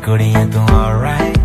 goodie you're doing alright.